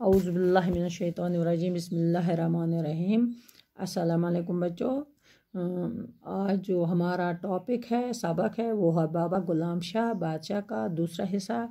اعوذ باللہ من الشیطان الرجیم، بسم اللہ الرحمن الرحیم۔ السلام علیکم بچوں۔ آج جو ہمارا ٹاپک ہے، سبق ہے، وہ ہے بابا غلام شاہ بادشاہ کا دوسرا حصہ۔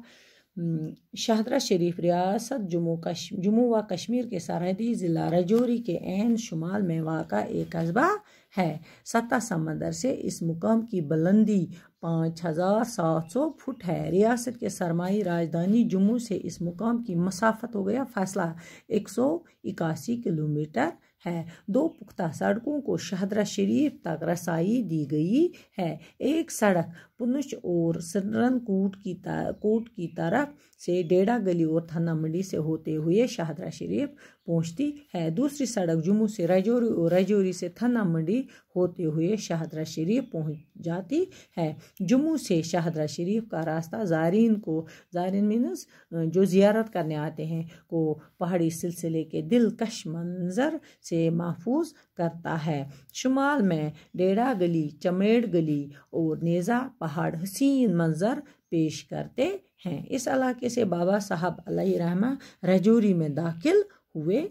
شہدرہ شریف ریاست جموں کش، جموں و کشمیر کے سرحدی ضلع رجوری کے عین شمال میں واقع ایک قصبہ ہے۔ سطح سمندر سے اس مقام کی بلندی پانچ ہزار سات سو فٹ ہے۔ ریاست کے سرمائی راجدھانی جموں سے اس مقام کی مسافت ہو گیا۔ فاصلہ ایک سو اکاسی کلومیٹر ہے۔ دو پختہ سڑکوں کو شہدرہ شریف تک رسائی دی گئی ہے۔ ایک سڑک پنچ اور سرن کوٹ کی کوٹ کی طرف سے ڈیڑا گلی اور تھنا منڈی سے ہوتے ہوئے شہدرہ شریف پہنچتی ہے۔ دوسری سڑک جموں سے رجوری اور رجوری سے تھنا منڈی ہوتے ہوئے شہدرہ شریف پہنچ جاتی ہے۔ جموں سے شہدرہ شریف کا راستہ زائرین کو زائرین مینز جو زیارت کرنے آتے ہیں، کو پہاڑی سلسلے کے دلکش منظر سے محفوظ کرتا ہے۔ شمال میں ڈیڑا گلی، چمیڑ گلی اور نیزا پہاڑ حسین منظر پیش کرتے ہیں۔ اس علاقے سے بابا صاحب علیہ رحمہ رجوری میں داخل ہوئے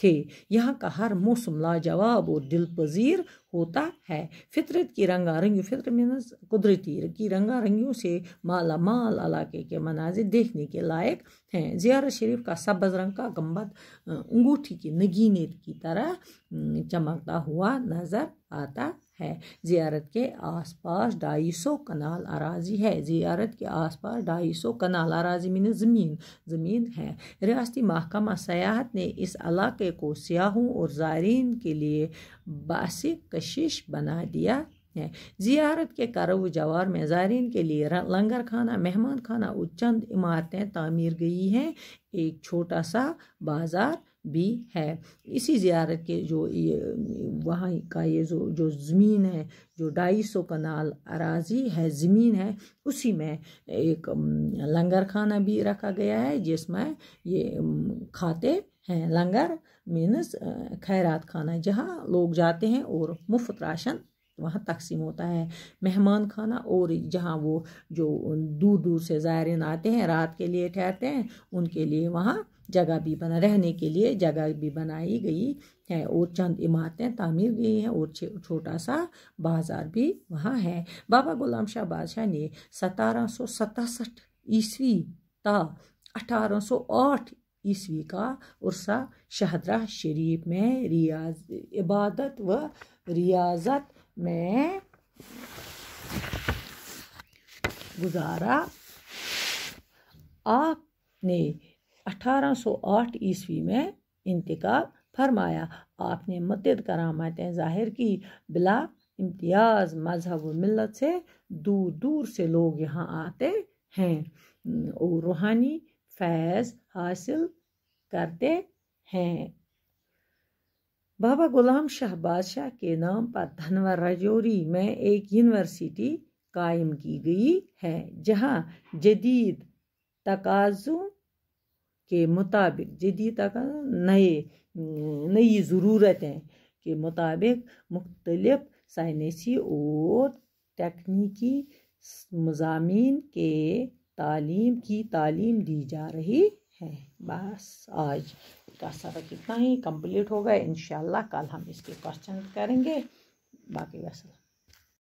تھے۔ یہاں کا ہر موسم لاجواب اور دل پذیر ہوتا ہے۔ فطرت کی رنگا رنگی فطر مینز قدرتی کی رنگا رنگیوں سے مالا مال علاقے کے مناظر دیکھنے کے لائق ہیں۔ زیارت شریف کا سبز رنگ کا گمبد، انگوٹھی کی نگینے کی طرح چمکتا ہوا نظر آتا ہے۔ زیارت کے آس پاس ڈھائی سو کنال اراضی ہے۔ زیارت کے آس پاس ڈھائی سو کنال اراضی میں زمین زمین ہے۔ ریاستی محکمہ سیاحت نے اس علاقے کو سیاحوں اور زائرین کے لیے باعث کشش بنا دیا ہے۔ زیارت کے کرو جوار میں زائرین کے لیے لنگر خانہ، مہمان خانہ اور چند عمارتیں تعمیر گئی ہیں۔ ایک چھوٹا سا بازار بھی ہے۔ اسی زیارت کے جو وہاں کا یہ جو جو زمین ہے، جو ڈھائی سو کنال اراضی ہے، زمین ہے، اسی میں ایک لنگر خانہ بھی رکھا گیا ہے، جس میں یہ کھاتے لنگر مینس خیرات خانہ، جہاں لوگ جاتے ہیں اور مفت راشن وہاں تقسیم ہوتا ہے۔ مہمان خانہ اور جہاں وہ جو دور دور سے زائرین آتے ہیں، رات کے لیے ٹھہرتے ہیں، ان کے لیے وہاں جگہ بھی بنا، رہنے کے لیے جگہ بھی بنائی گئی ہے اور چند عمارتیں تعمیر گئی ہیں اور چھوٹا سا بازار بھی وہاں ہے۔ بابا غلام شاہ بادشاہ نے ستارہ سو ستاسٹھ عیسوی تا اٹھارہ سو آٹھ عیسوی کا عرصہ شہدرہ شریف میں ریاض، عبادت و ریاضت میں گزارا۔ آپ نے اٹھارہ سو آٹھ عیسوی میں انتقال فرمایا۔ آپ نے متد کرامتیں ظاہر کی۔ بلا امتیاز مذہب و ملت سے دور دور سے لوگ یہاں آتے ہیں۔ اور روحانی فیض حاصل کرتے ہیں۔ بابا غلام شاہ بادشاہ کے نام پر دھنور رجوری میں ایک یونیورسٹی قائم کی گئی ہے، جہاں جدید تقاضوں کے مطابق، جدید نئے، نئی ضرورتیں کے مطابق مختلف سائنسی اور تکنیکی مضامین کے تعلیم کی تعلیم دی جا رہی ہے۔ بس آج کا سبق اتنا ہی کمپلیٹ ہوگا۔ انشاءاللہ کل ہم اس کے کوشچن کریں گے۔ باقی وسلم